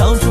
当初。